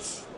much.